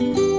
Música